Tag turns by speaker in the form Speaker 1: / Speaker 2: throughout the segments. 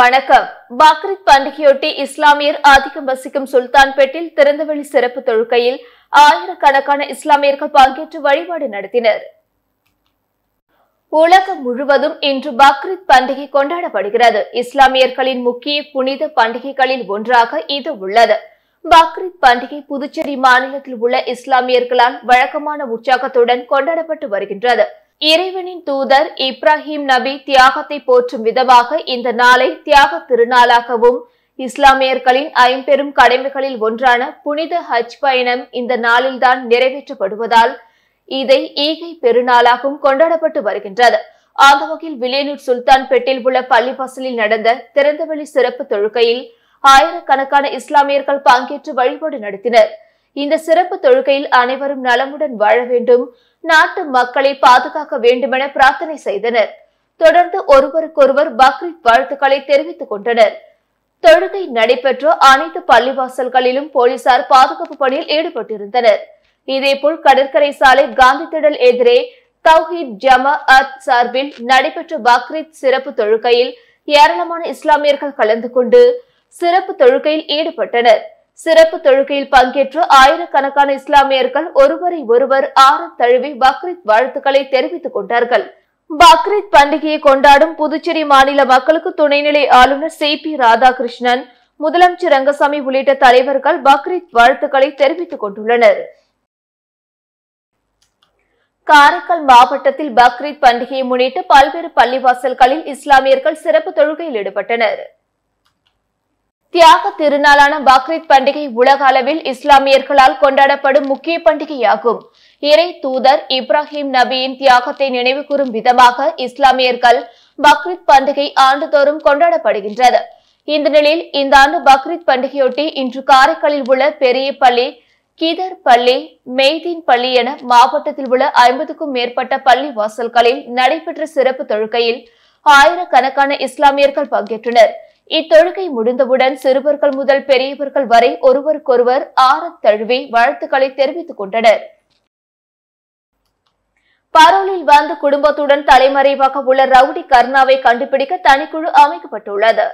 Speaker 1: வணக்கம். பக்ரீத் பண்டிகையொட்டி இஸ்லாமியர் ஆதிக்கம் வசிக்கும் சுல்தான்பேட்டில் திறந்தவெளி சிறப்பு தொழுகையில் ஆயிரக்கணக்கான இஸ்லாமியர்கள் பங்கேற்று வழிபாடு நடத்தினர். உலகம் முழுவதும் இன்று பக்ரீத் பண்டிகை கொண்டாடப்படுகிறது. இஸ்லாமியர்களின் முக்கிய புனித பண்டிகைகளில் ஒன்றாக இது உள்ளது. பக்ரீத் பண்டிகை புதுச்சேரி மாநிலத்தில் உள்ள இஸ்லாமியர்களால் வழக்கமான உற்சாகத்துடன் கொண்டாடப்பட்டு வருகின்றது. இறைவனின் தூதர் இப்ராஹிம் நபி தியாகத்தை போற்றும் விதமாக இந்த நாளை தியாக திருநாளாகவும் இஸ்லாமியர்களின் ஐம்பெரும் கடமைகளில் ஒன்றான புனித ஹஜ் பயணம் இந்த நாளில்தான் நிறைவேற்றப்படுவதால் இதை ஈகை பெருநாளாகவும் கொண்டாடப்பட்டு வருகின்றது. அந்த வகையில் வில்லியனூர் சுல்தான்பேட்டில் உள்ள பள்ளிவாசலில் நடந்த திறந்தவெளி சிறப்பு தொழுகையில் ஆயிரக்கணக்கான இஸ்லாமியர்கள் பங்கேற்று வழிபாடு நடத்தினர். இந்த சிறப்பு தொழுகையில் அனைவரும் நலமுடன் வாழ வேண்டும். நாட்டு மக்களை பாதுகாக்க வேண்டுமென பிரார்த்தனை செய்தனர். தொடர்ந்து ஒருவருக்கொருவர் பக்ரீத் வாழ்த்துக்களை தெரிவித்துக் கொண்டனர். தொழுகை நடைபெற்ற அனைத்து பள்ளிவாசல்களிலும் போலீசார் பாதுகாப்பு பணியில் ஈடுபட்டிருந்தனர். இதேபோல் கடற்கரை சாலை காந்தி திடல் எதிரே தௌஹீத் ஜமா அத் சார்பில் நடைபெற்ற பக்ரீத் சிறப்பு தொழுகையில் ஏராளமான இஸ்லாமியர்கள் கலந்து கொண்டு சிறப்பு தொழுகையில் ஈடுபட்டனர். சிறப்பு தொழுகையில் பங்கேற்று ஆயிரக்கணக்கான இஸ்லாமியர்கள் ஒருவரை ஒருவர் ஆற தழுவி பக்ரீத் வாழ்த்துக்களை தெரிவித்துக் கொண்டார்கள். பக்ரீத் பண்டிகையை கொண்டாடும் புதுச்சேரி மாநில மக்களுக்கு துணைநிலை ஆளுநர் சி. பி. ராதாகிருஷ்ணன் முதலமைச்சர் ரங்கசாமி உள்ளிட்ட தலைவர்கள் பக்ரீத் வாழ்த்துக்களை தெரிவித்துக் கொண்டுள்ளனர். காரைக்கால் மாவட்டத்தில் பக்ரீத் பண்டிகையை முன்னிட்டு பல்வேறு பள்ளிவாசல்களில் இஸ்லாமியர்கள் சிறப்பு தொழுகையில் ஈடுபட்டனர். தியாக திருநாளான பக்ரீத் பண்டிகை உலக அளவில் இஸ்லாமியர்களால் கொண்டாடப்படும் முக்கிய பண்டிகையாகும். இறை தூதர் இப்ராஹிம் நபியின் தியாகத்தை நினைவு கூறும் விதமாக இஸ்லாமியர்கள் பக்ரீத் பண்டிகை ஆண்டுதோறும் கொண்டாடப்படுகின்றது. இந்த நிலையில் இந்த ஆண்டு பக்ரீத் பண்டிகையொட்டி இன்று காரைக்காலில் உள்ள பெரிய பள்ளி கிதர் பள்ளி மெய்தீன் பள்ளி என மாவட்டத்தில் உள்ள ஐம்பதுக்கும் மேற்பட்ட பள்ளி வாசல்களில் நடைபெற்ற சிறப்பு தொழுகையில் ஆயிரக்கணக்கான இஸ்லாமியர்கள் பங்கேற்றனர். இத்தொழுகை முடிந்தவுடன் சிறுவர்கள் முதல் பெரியவர்கள் வரை ஒருவருக்கொருவர் ஆறத் தழுவி வாழ்த்துக்களை தெரிவித்துக் கொண்டனர். பரோலில் வந்து குடும்பத்துடன் தலைமறைவாக உள்ள ரவுடி கர்ணாவை கண்டுபிடிக்க தனிக்குழு அமைக்கப்பட்டுள்ளது.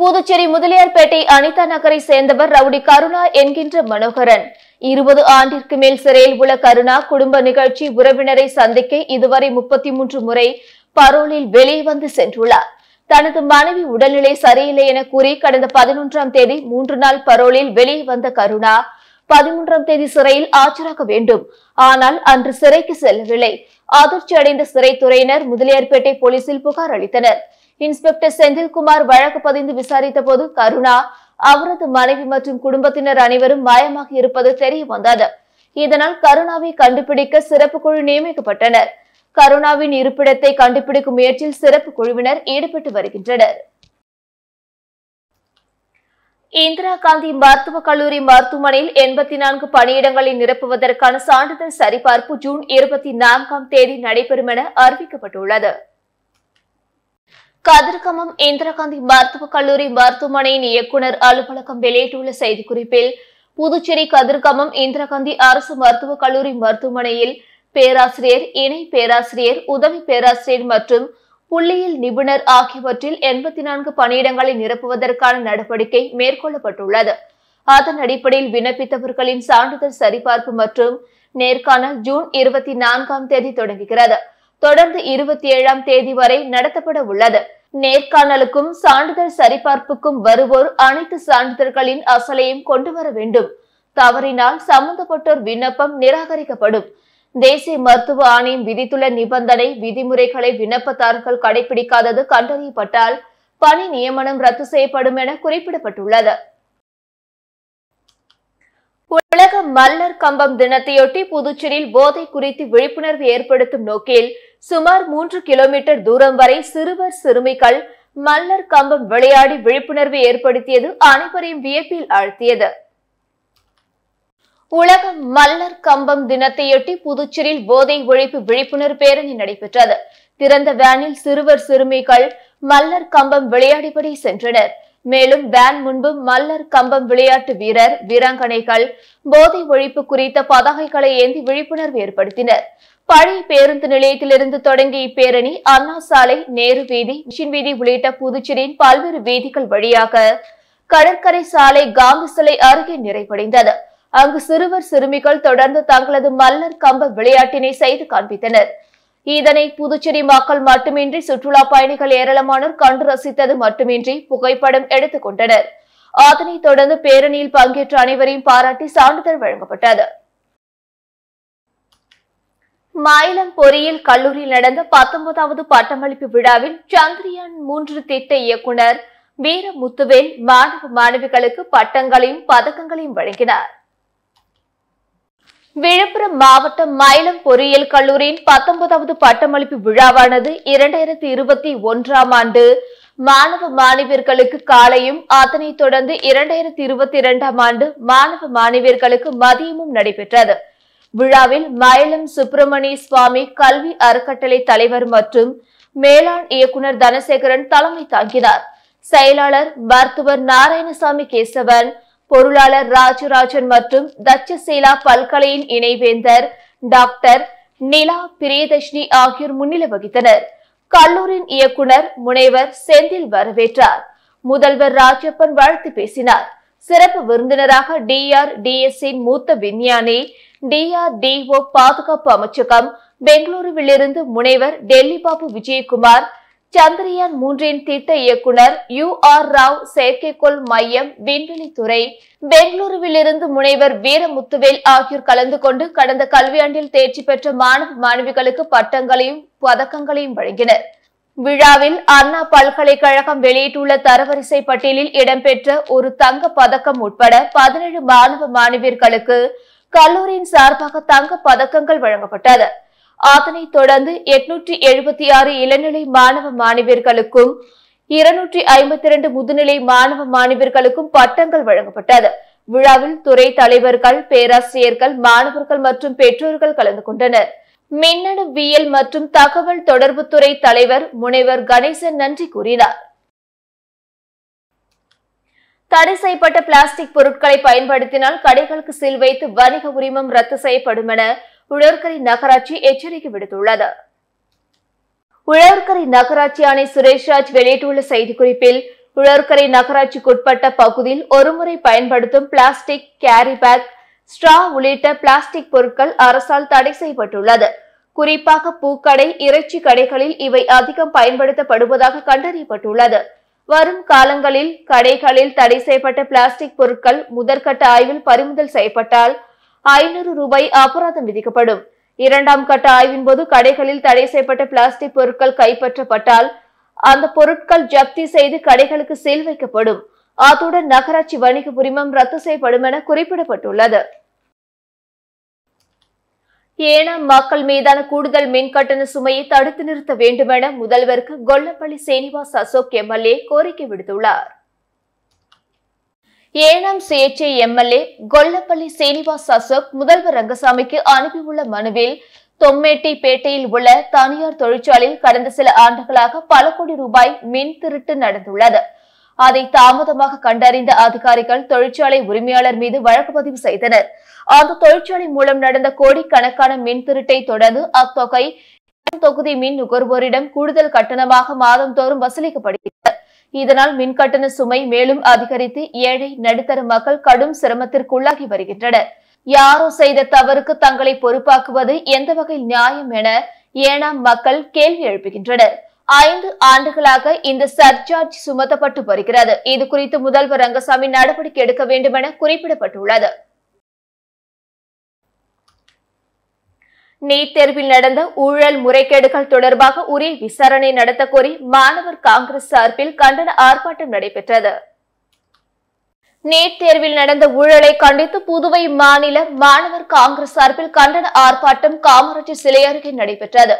Speaker 1: புதுச்சேரி முதலியார்பேட்டை அனிதா நகரை சேர்ந்தவர் ரவுடி கருணா என்கின்ற மனோகரன். இருபது ஆண்டிற்கு மேல் சிறையில் உள்ள கருணா குடும்ப நிகழ்ச்சி உறவினரை சந்திக்க இதுவரை முப்பத்தி மூன்று முறை பரோலில் வெளியே வந்து சென்றுள்ளார். தனது மனைவி உடல்நிலை சரியில்லை என கூறி கடந்த பதினொன்றாம் தேதி மூன்று நாள் பரோலில் வெளியே வந்த கருணா பதிமூன்றாம் தேதி சிறையில் ஆஜராக வேண்டும். ஆனால் அன்று சிறைக்கு செல்லவில்லை. அதிர்ச்சி அடைந்த சிறைத்துறையினர் முதலியார்பேட்டை போலீசில் புகார் அளித்தனர். இன்ஸ்பெக்டர் செந்தில்குமார் வழக்கு பதிந்து விசாரித்த போது கருணா அவரது மனைவி மற்றும் குடும்பத்தினர் அனைவரும் மாயமாக இருப்பது தெரிய வந்தது. இதனால் கருணாவை கண்டுபிடிக்க சிறப்பு குழு நியமிக்கப்பட்டனர். கருணாவின் இருப்பிடத்தை கண்டுபிடிக்கும் முயற்சியில் சிறப்பு குழுவினர் ஈடுபட்டு வருகின்றனர். இந்திரா காந்தி மருத்துவக் கல்லூரி மருத்துவமனையில் எண்பத்தி நான்கு பணியிடங்களை நிரப்புவதற்கான சான்றிதழ் சரிபார்ப்பு ஜூன் இருபத்தி நான்காம் தேதி நடைபெறும் என அறிவிக்கப்பட்டுள்ளது. கதிர்கமம் இந்திரா காந்தி மருத்துவக் கல்லூரி மருத்துவமனையின் இயக்குநர் அலுவலகம் வெளியிட்டுள்ள செய்திக்குறிப்பில் புதுச்சேரி கதிர்கமம் இந்திரா காந்தி அரசு மருத்துவக் கல்லூரி மருத்துவமனையில் பேராசிரியர் இணை பேராசிரியர் உதவி பேராசிரியர் மற்றும் புள்ளியியல் நிபுணர் ஆகியவற்றில் எண்பத்தி நான்கு பணியிடங்களை நிரப்புவதற்கான நடவடிக்கை மேற்கொள்ளப்பட்டுள்ளது. அதன் அடிப்படையில் விண்ணப்பித்தவர்களின் சான்றிதழ் சரிபார்ப்பு மற்றும் நேர்காணல் ஜூன் இருபத்தி நான்காம் தேதி தொடங்குகிறது. தொடர்ந்து இருபத்தி ஏழாம் தேதி வரை நடத்தப்பட உள்ளது. நேர்காணலுக்கும் சான்றிதழ் சரிபார்ப்புக்கும் வருவோர் அனைத்து சான்றிதழ்களின் அசலையும் கொண்டு வர வேண்டும். தவறினால் சம்பந்தப்பட்டோர் விண்ணப்பம் நிராகரிக்கப்படும். தேசிய மருத்துவ ஆணையம் விதித்துள்ள நிபந்தனை விதிமுறைகளை விண்ணப்பதாரர்கள் கடைபிடிக்காதது கண்டறியப்பட்டால் பணி நியமனம் ரத்து செய்யப்படும் என குறிப்பிடப்பட்டுள்ளது. உலக மல்லர் கம்பம் தினத்தையொட்டி புதுச்சேரியில் போதை குறித்து விழிப்புணர்வு ஏற்படுத்தும் நோக்கில் சுமார் மூன்று கிலோமீட்டர் தூரம் வரை சிறுவர் சிறுமிகள் மல்லர் கம்பம் விளையாடி விழிப்புணர்வு ஏற்படுத்தியது அனைவரையும் வியப்பில் ஆழ்த்தியது. உலக மல்லர் கம்பம் தினத்தையொட்டி புதுச்சேரியில் போதை ஒழிப்பு விழிப்புணர்வு பேரணி நடைபெற்றது. திறந்த வேனில் சிறுவர் சிறுமிகள் மல்லர் கம்பம் விளையாடிபடி சென்றனர். மேலும் வேன் முன்பு மல்லர் கம்பம் விளையாட்டு வீரர் வீராங்கனைகள் போதை ஒழிப்பு குறித்த பதாகைகளை ஏந்தி விழிப்புணர்வு ஏற்படுத்தினர். பழைய பேருந்து நிலையத்திலிருந்து தொடங்கிய இப்பேரணி அண்ணா சாலை நேரு வீதி மிஷின் வீதி உள்ளிட்ட புதுச்சேரியின் பல்வேறு வீதிகள் வழியாக கடற்கரை சாலை காந்தி சிலை அருகே நிறைவடைந்தது. அங்கு சிறுவர் சிறுமிகள் தொடர்ந்து தங்களது மல்லர் கம்ப விளையாட்டினை செய்து காண்பித்தனர். இதனை புதுச்சேரி மக்கள் மட்டுமின்றி சுற்றுலா பயணிகள் ஏராளமானோர் கண்டு ரசித்தது மட்டுமின்றி புகைப்படம் எடுத்துக் கொண்டனர். அதனைத் தொடர்ந்து பேரணியில் பங்கேற்ற அனைவரையும் பாராட்டி சான்றிதழ் வழங்கப்பட்டது. மாயிலம் பொறியியல் கல்லூரியில் நடந்த பத்தொன்பதாவது பட்டமளிப்பு விழாவில் சந்திரயான் மூன்று திட்ட இயக்குனர் வீர முத்துவேல் மாணவ மாணவிகளுக்கு பட்டங்களையும் பதக்கங்களையும் வழங்கினார். விழுப்புரம் மாவட்டம் மயிலம் பொறியியல் கல்லூரியின் பத்தொன்பதாவது பட்டமளிப்பு விழாவானது இரண்டாயிரத்தி இருபத்தி ஒன்றாம் ஆண்டு. மாணவ மாணவியர்களுக்கு காலையும் அதனை தொடர்ந்து இரண்டாயிரத்தி இருபத்தி இரண்டாம் ஆண்டு மாணவ மாணவியர்களுக்கு மதியமும் நடைபெற்றது. விழாவில் மயிலம் சுப்பிரமணிய சுவாமி கல்வி அறக்கட்டளை தலைவர் மற்றும் மேலாண் இயக்குனர் தனசேகரன் தலைமை தாங்கினார். செயலாளர் மருத்துவர் நாராயணசாமி கேசவன் பொருளாளர் ராஜராஜன் மற்றும் தட்சசீலா பல்கலையின் இணைவேந்தர் டாக்டர் நிலா பிரியதர்ஷினி ஆகியோர் முன்னிலை வகித்தனர். கல்லூரியின் இயக்குனர் முனைவர் செந்தில் வரவேற்றார். முதல்வர் ராஜப்பன் வாழ்த்து பேசினார். சிறப்பு விருந்தினராக டிஆர் டிஎஸ்இன் மூத்த விஞ்ஞானி டிஆர் டிஓ பாதுகாப்பு அமைச்சகம் பெங்களூருவிலிருந்து முனைவர் டெல்லி பாபு விஜயகுமார் சந்திரயான் மூன்றின் திட்ட இயக்குனர் யு ஆர் ராவ் செயற்கைக்கோள் மையம் விண்வெளித்துறை பெங்களூருவிலிருந்து முனைவர் வீரமுத்துவேல் ஆகியோர் கலந்து கொண்டு கடந்த கல்வியாண்டில் தேர்ச்சி பெற்ற மாணவ மாணவிகளுக்கு பட்டங்களையும் பதக்கங்களையும் வழங்கினர். விழாவில் அண்ணா பல்கலைக்கழகம் வெளியிட்டுள்ள தரவரிசை பட்டியலில் இடம்பெற்ற ஒரு தங்க பதக்கம் உட்பட பதினேழு மாணவ மாணவியர்களுக்கு கல்லூரியின் சார்பாக தங்க பதக்கங்கள் வழங்கப்பட்டது. அதனைத் தொடர்ந்து எட்நூற்றி எழுபத்தி ஆறு இளநிலை மாணவ மாணவியர்களுக்கும் இருநூற்றி ஐம்பத்தி இரண்டு முதுநிலை மாணவ மாணவியர்களுக்கும் பட்டங்கள் வழங்கப்பட்டது. விழாவில் துறை தலைவர்கள் பேராசிரியர்கள் மாணவர்கள் மற்றும் பெற்றோர்கள் கலந்து கொண்டனர். மின்னணுவியல் மற்றும் தகவல் தொடர்புத்துறை தலைவர் முனைவர் கணேசன் நன்றி கூறினார். தடை செய்யப்பட்ட பிளாஸ்டிக் பொருட்களை பயன்படுத்தினால் கடைகளுக்கு சீல் வைத்து வணிக உரிமம் ரத்து செய்யப்படும் என உழவர்கரை நகராட்சி எச்சரிக்கை விடுத்துள்ளது. உழவர்கரை நகராட்சி ஆணை சுரேஷ்ராஜ் வெளியிட்டுள்ள செய்திக்குறிப்பில் உழவர்கரை நகராட்சிக்குட்பட்ட பகுதியில் ஒருமுறை பயன்படுத்தும் பிளாஸ்டிக் கேரி பேக் ஸ்ட்ரா உள்ளிட்ட பிளாஸ்டிக் பொருட்கள் அரசால் தடை செய்யப்பட்டுள்ளது. குறிப்பாக பூக்கடை இறைச்சி கடைகளில் இவை அதிகம் பயன்படுத்தப்படுவதாக கண்டறியப்பட்டுள்ளது. வரும் காலங்களில் கடைகளில் தடை செய்யப்பட்ட பிளாஸ்டிக் பொருட்கள் முதற்கட்ட ஆய்வில் பறிமுதல் செய்யப்பட்டால் ஐநூறு ரூபாய் அபராதம் விதிக்கப்படும். இரண்டாம் கட்ட ஆய்வின் போது கடைகளில் தடை செய்யப்பட்ட பிளாஸ்டிக் பொருட்கள் கைப்பற்றப்பட்டால் அந்த பொருட்கள் ஜப்தி செய்து கடைகளுக்கு சீல் வைக்கப்படும். அத்துடன் நகராட்சி வணிக உரிமம் ரத்து செய்யப்படும் என குறிப்பிடப்பட்டுள்ளது. ஏனாம் மக்கள் மீதான கூடுதல் மின்கட்டண சுமையை தடுத்து நிறுத்த வேண்டுமென முதல்வருக்கு கொல்லப்பள்ளி சீனிவாஸ் அசோக் எம்எல்ஏ கோரிக்கை விடுத்துள்ளார். ஏனாம் சுயேட்சை எம்எல்ஏ கொல்லப்பள்ளி சீனிவாஸ் அசோக் முதல்வர் ரங்கசாமிக்கு அனுப்பியுள்ள மனுவில் தொம்மேட்டி பேட்டையில் உள்ள தனியார் தொழிற்சாலையில் கடந்த சில ஆண்டுகளாக பல கோடி ரூபாய் மின் திருட்டு நடந்துள்ளது. அதை தாமதமாக கண்டறிந்த அதிகாரிகள் தொழிற்சாலை உரிமையாளர் மீது வழக்கு பதிவு செய்தனர். அந்த தொழிற்சாலை மூலம் நடந்த கோடிக்கணக்கான மின் திருட்டை தொடர்ந்து அத்தொகை தொகுதி மின் நுகர்வோரிடம் கூடுதல் கட்டணமாக மாதந்தோறும் வசூலிக்கப்படுகிறது. இதனால் மின்கட்டண சுமை மேலும் அதிகரித்து ஏழை நடுத்தர மக்கள் கடும் சிரமத்திற்குள்ளாகி வருகின்றனர். யாரோ செய்த தவறுக்கு தங்களை பொறுப்பாக்குவது எந்த வகை நியாயம் என ஏனாம் மக்கள் கேள்வி எழுப்புகின்றனர். ஐந்து ஆண்டுகளாக இந்த சர்சார்ஜ் சுமத்தப்பட்டு வருகிறது. இது குறித்து முதல்வர் ரங்கசாமி நடவடிக்கை எடுக்க வேண்டும் என குறிப்பிடப்பட்டுள்ளது. நீட் தேர்வில் நடந்த ஊழல் முறைகேடுகள் தொடர்பாக உரிய விசாரணை நடத்த கோரி மாணவர் காங்கிரஸ் சார்பில் கண்டன ஆர்ப்பாட்டம் நடைபெற்றது. நீட் தேர்வில் நடந்த ஊழலை கண்டித்து புதுவை மாநில மாணவர் காங்கிரஸ் சார்பில் கண்டன ஆர்ப்பாட்டம் காமராஜர் சிலை அருகே நடைபெற்றது.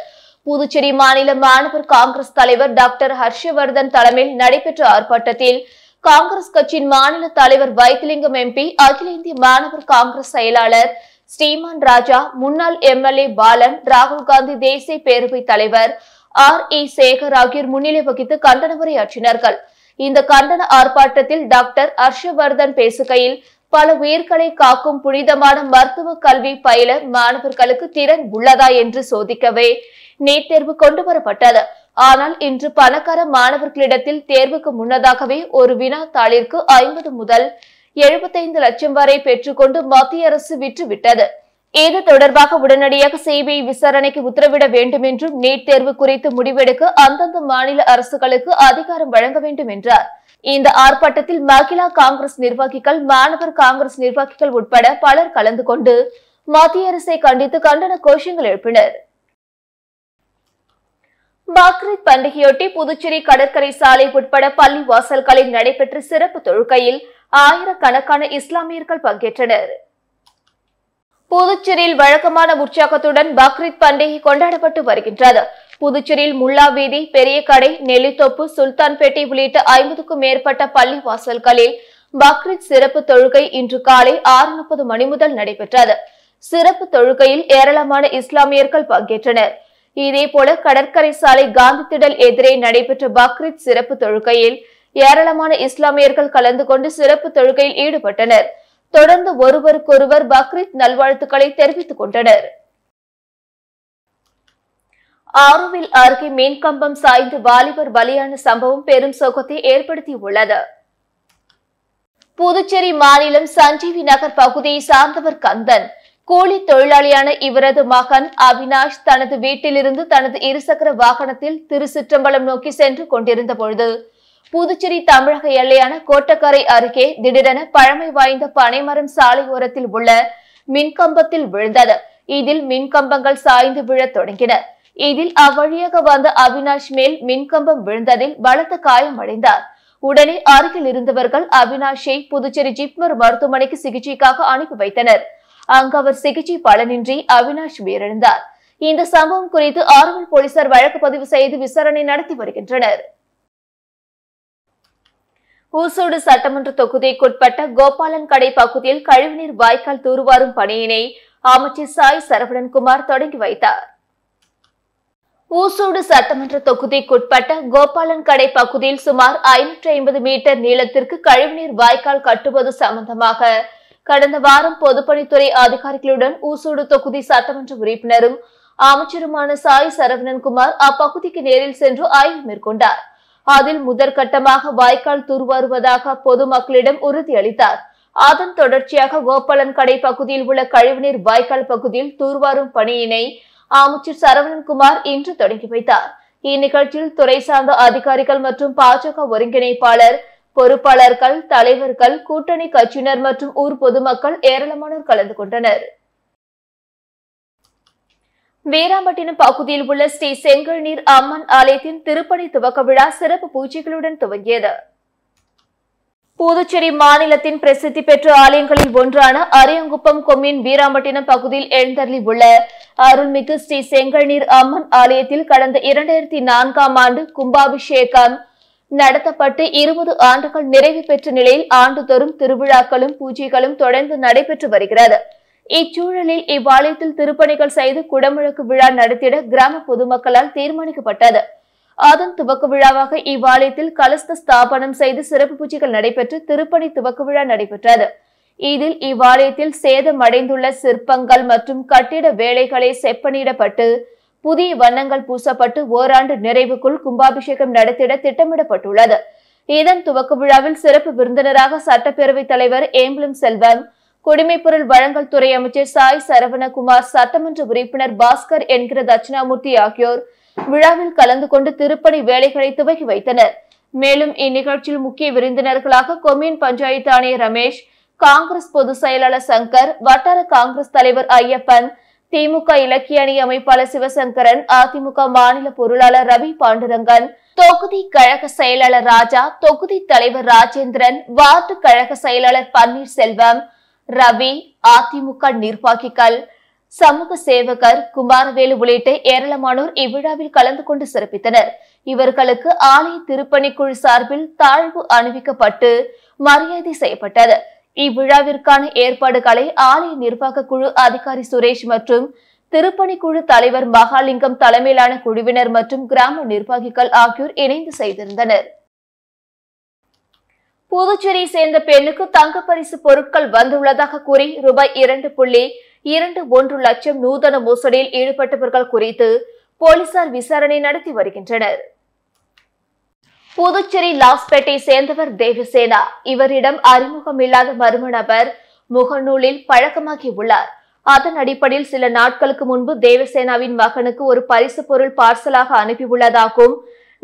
Speaker 1: புதுச்சேரி மாநில மாணவர் காங்கிரஸ் தலைவர் டாக்டர் ஹர்ஷவர்தன் தலைமையில் நடைபெற்ற ஆர்ப்பாட்டத்தில் காங்கிரஸ் கட்சியின் மாநில தலைவர் வைத்திலிங்கம் எம்பி அகில இந்திய மாணவர் காங்கிரஸ் செயலாளர் ஸ்ரீமான் ராஜா முன்னாள் எம்எல்ஏ பாலன் ராகுல் காந்தி தேசிய பேரவை தலைவர் ஆர் இ சேகர் ஆகியோர் முன்னிலை வகித்து கண்டன உரையாற்றினார்கள் இந்த கண்டன ஆர்ப்பாட்டத்தில் டாக்டர் ஹர்ஷவர்தன் பேசுகையில் பல உயிர்களை காக்கும் புனிதமான மருத்துவ கல்வி பயில மாணவர்களுக்கு திறன் உள்ளதா என்று சோதிக்கவே நீட் தேர்வு கொண்டு வரப்பட்டது. ஆனால் இன்று பணக்கார மாணவர்களிடத்தில் தேர்வுக்கு முன்னதாகவே ஒரு வினாத்தாளிற்கு ஐம்பது முதல் எழுபத்தைந்து லட்சம் வரை பெற்றுக்கொண்டு மத்திய அரசு விற்றுவிட்டது. இது தொடர்பாக உடனடியாக சிபிஐ விசாரணைக்கு உத்தரவிட வேண்டும் என்றும் நீட் தேர்வு குறித்து முடிவெடுக்க அந்தந்த மாநில அரசுகளுக்கு அதிகாரம் வழங்க வேண்டும் என்றார். இந்த ஆர்ப்பாட்டத்தில் மகிழா காங்கிரஸ் நிர்வாகிகள் மாணவர் காங்கிரஸ் நிர்வாகிகள் உட்பட பலர் கலந்து கொண்டு மத்திய அரசை கண்டித்து கண்டன கோஷங்கள் எழுப்பினர். பக்ரீத் பண்டிகையொட்டி புதுச்சேரி கடற்கரை சாலை உட்பட பள்ளி வாசல்களில் நடைபெற்ற சிறப்பு தொழுகையில் ஆயிரக்கணக்கான இஸ்லாமியர்கள் பங்கேற்றனர். புதுச்சேரியில் வழக்கமான உற்சாகத்துடன் பக்ரீத் பண்டிகை கொண்டாடப்பட்டு வருகின்றது. புதுச்சேரியில் முல்லா வீதி பெரிய கடை நெல்லித்தோப்பு சுல்தான்பேட்டை உள்ளிட்ட ஐம்பதுக்கும் மேற்பட்ட பள்ளி வாசல்களில் பக்ரீத் சிறப்பு தொழுகை இன்று காலை ஆறு முப்பது மணி முதல் நடைபெற்றது. சிறப்பு தொழுகையில் ஏராளமான இஸ்லாமியர்கள் பங்கேற்றனர். இதேபோல கடற்கரை சாலை காந்தி திடல் எதிரே நடைபெற்ற பக்ரீத் சிறப்பு தொழுகையில் ஏராளமான இஸ்லாமியர்கள் கலந்து கொண்டு சிறப்பு தொழுகையில் ஈடுபட்டனர். தொடர்ந்து ஒருவருக்கொருவர் பக்ரீத் நல்வாழ்த்துக்களை தெரிவித்துக் கொண்டனர். ஆரோவில் அருகே மீன்கம்பம் சாய்ந்து வாலிபர் பலியான சம்பவம் பெரும் சோகத்தை ஏற்படுத்தியுள்ளது. புதுச்சேரி மாநிலம் சஞ்சீவி நகர் பகுதியை சார்ந்தவர் கந்தன் கூலி தொழிலாளியான இவரது மகன் அவினாஷ் தனது வீட்டிலிருந்து தனது இருசக்கர வாகனத்தில் திருச்சிற்றம்பலம் நோக்கி சென்று கொண்டிருந்த பொழுது புதுச்சேரி தமிழக எல்லையான கோட்டக்கரை அருகே திடீரென பழமை வாய்ந்த பனைமரம் சாலையோரத்தில் உள்ள மின்கம்பத்தில் விழுந்தது. இதில் மின்கம்பங்கள் சாய்ந்து விழத் தொடங்கின. இதில் அவ்வழியாக வந்த அவினாஷ் மேல் மின்கம்பம் விழுந்ததில் பலத்த காயமடைந்தார் உடனே அருகில் இருந்தவர்கள் அவினாஷை புதுச்சேரி ஜிப்மர் மருத்துவமனைக்கு சிகிச்சைக்காக அனுப்பி வைத்தனர். அங்கு அவர் சிகிச்சை பலனின்றி அவினாஷ் உயிரிழந்தார். இந்த சம்பவம் குறித்து ஆர்வல் போலீசார் வழக்கு பதிவு செய்து விசாரணை நடத்தி வருகின்றனர். ஊசோடு சட்டமன்ற தொகுதிக்குட்பட்ட கோபாலன் கடை பகுதியில் கழிவுநீர் வாய்க்கால் தூர்வாரும் பணியினை அமைச்சர் சாய் சரவணன்குமார் தொடங்கி வைத்தார். ஊசோடு சட்டமன்ற தொகுதிக்குட்பட்ட கோபாலன் கடை பகுதியில் சுமார் ஐநூற்றி ஐம்பது மீட்டர் நீளத்திற்கு கழிவுநீர் வாய்க்கால் கட்டுவது சம்பந்தமாக கடந்த வாரம் பொதுப்பணித்துறை அதிகாரிகளுடன் ஊசோடு தொகுதி சட்டமன்ற உறுப்பினரும் அமைச்சருமான சாய் சரவணன்குமார் அப்பகுதிக்கு நேரில் சென்று ஆய்வு மேற்கொண்டார். அதில் முதற்கட்டமாக வாய்க்கால் தூர்வாருவதாக பொதுமக்களிடம் உறுதியளித்தார். அதன் தொடர்ச்சியாக கோபாலன் கடை பகுதியில் உள்ள கழிவுநீர் வாய்க்கால் பகுதியில் தூர்வாரும் பணியினை அமைச்சர் சரவணன்குமார் இன்று தொடங்கி வைத்தார். இந்நிகழ்ச்சியில் துறை சார்ந்த அதிகாரிகள் மற்றும் பாஜக ஒருங்கிணைப்பாளர் பொறுப்பாளர்கள் தலைவர்கள் கூட்டணி கட்சியினர் மற்றும் ஊர் பொதுமக்கள் ஏராளமானோர் கலந்து கொண்டனர். வீராம்பட்டினம் பகுதியில் உள்ள ஸ்ரீ செங்கல்நீர் அம்மன் ஆலயத்தின் திருப்பணி துவக்க விழா சிறப்பு பூஜைகளுடன் துவங்கியது. புதுச்சேரி மாநிலத்தின் பிரசித்தி பெற்ற ஆலயங்களில் ஒன்றான அரியங்குப்பம் கொம்மின் வீராம்பட்டினம் பகுதியில் எழுந்தருளி உள்ள அருள்மிகு ஸ்ரீ செங்கல்நீர் அம்மன் ஆலயத்தில் கடந்த இரண்டாயிரத்தி நான்காம் ஆண்டு கும்பாபிஷேகம் நடத்தப்பட்டு இருபது ஆண்டுகள் நிறைவு பெற்ற நிலையில் ஆண்டுதோறும் திருவிழாக்களும் பூஜைகளும் தொடர்ந்து நடைபெற்று வருகிறது. இச்சூழலில் இவ்வாலயத்தில் திருப்பணிகள் செய்து குடமுழக்கு விழா நடத்திட கிராம பொதுமக்களால் தீர்மானிக்கப்பட்டது. அதன் துவக்க விழாவாக இவ்வாலயத்தில் கலஸ்த ஸ்தாபனம் செய்து சிறப்பு பூஜைகள் நடைபெற்று திருப்பணி துவக்க விழா நடைபெற்றது. இதில் இவ்வாலயத்தில் சேதமடைந்துள்ள சிற்பங்கள் மற்றும் கட்டிட வேலைகளை செப்பனிடப்பட்டு புதிய வண்ணங்கள் பூசப்பட்டு ஓராண்டு நிறைவுக்குள் கும்பாபிஷேகம் நடத்திட திட்டமிடப்பட்டுள்ளது. இதன் துவக்க விழாவில் சிறப்பு விருந்தினராக சட்டப்பேரவைத் தலைவர் ஏம்பலம் செல்வம் குடிமைப்பொருள் வழங்கல் துறை அமைச்சர் சாய் சரவணகுமார் சட்டமன்ற உறுப்பினர் பாஸ்கர் என்கிற தட்சிணாமூர்த்தி ஆகியோர் விழாவில் கலந்து கொண்டு திருப்பணி வேலைகளை துவக்கி வைத்தனர். மேலும் இந்நிகழ்ச்சியில் முக்கிய விருந்தினர்களாக கொம்யூன் பஞ்சாயத்து ஆணையர் ரமேஷ் காங்கிரஸ் பொதுச் செயலாளர் சங்கர் வட்டார காங்கிரஸ் தலைவர் ஐயப்பன் திமுக இலக்கிய அணி அமைப்பாளர் சிவசங்கரன் அதிமுக மாநில பொருளாளர் ரவி பாண்டுரங்கன் தொகுதி கழக செயலாளர் ராஜா தொகுதி தலைவர் ராஜேந்திரன் வார்டு கழக செயலாளர் பன்னீர்செல்வம் ரவி அதிமுக நிர்வாகிகள் சமூக சேவகர் குமாரவேலு உள்ளிட்ட ஏராளமானோர் இவ்விழாவில் கலந்து கொண்டு சிறப்பித்தனர். இவர்களுக்கு ஆலய திருப்பணிக்குழு சார்பில் தாழ்வு அணிவிக்கப்பட்டு மரியாதை செய்யப்பட்டது. இவ்விழாவிற்கான ஏற்பாடுகளை ஆலய நிர்வாக குழு அதிகாரி சுரேஷ் மற்றும் திருப்பணிக்குழு தலைவர் மகாலிங்கம் தலைமையிலான குழுவினர் மற்றும் கிராம நிர்வாகிகள் ஆகியோர் இணைந்து செய்திருந்தனர். புதுச்சேரியை சேர்ந்த பெண்ணுக்கு தங்க பரிசு பொருட்கள் வந்துள்ளதாக கூறி ரூபாய் இரண்டு புள்ளி இரண்டு ஒன்று லட்சம் நூதன மோசடியில் ஈடுபட்டவர்கள் குறித்து போலீசார் விசாரணை நடத்தி வருகின்றனர். புதுச்சேரி லாஸ்பேட்டை சேர்ந்தவர் தேவசேனா. இவரிடம் அறிமுகமில்லாத மர்ம நபர் முகநூலில் பழக்கமாகி உள்ளார் அதன் அடிப்படையில் சில நாட்களுக்கு முன்பு தேவசேனாவின் மகனுக்கு ஒரு பரிசு பொருள் பார்சலாக அனுப்பியுள்ளதாகவும்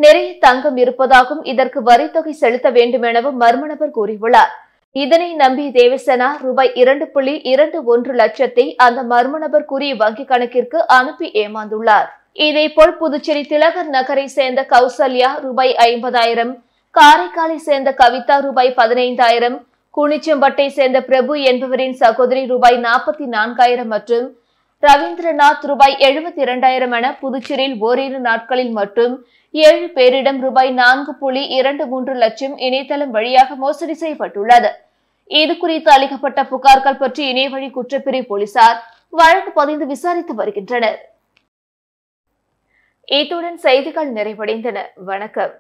Speaker 1: நிறைய தங்கம் இருப்பதாகவும் இதற்கு வரித்தொகை செலுத்த வேண்டும் எனவும் மர்ம நபர் கூறியுள்ளார். இதனை நம்பி தேவசேனா ரூபாய் இரண்டு புள்ளி இரண்டு ஒன்று லட்சத்தை அந்த மர்ம நபர் கூறிய வங்கிக் கணக்கிற்கு அனுப்பி ஏமாந்துள்ளார். இதேபோல் புதுச்சேரி திலகர் நகரை சேர்ந்த கௌசல்யா ரூபாய் ஐம்பதாயிரம் காரைக்காலை சேர்ந்த கவிதா ரூபாய் பதினைந்தாயிரம் குனிச்சம்பட்டை சேர்ந்த பிரபு என்பவரின் சகோதரி ரூபாய் நாற்பத்தி நான்காயிரம் மற்றும் ரவீந்திரநாத் ரூபாய் எழுபத்தி இரண்டாயிரம் என புதுச்சேரியில் ஓரிரு நாட்களில் மட்டும் ஏழு பேரிடம் ரூபாய் நான்கு புள்ளி இரண்டு மூன்று லட்சம் இணையதளம் வழியாக மோசடி செய்யப்பட்டுள்ளது. இது குறித்து அளிக்கப்பட்ட புகார்கள் பற்றி இணையவழி குற்றப்பிரிவு போலீசார் வழக்கு பதிந்து விசாரித்து வருகின்றனர். இத்துடன் செய்திகள் நிறைவடைந்தன. வணக்கம்.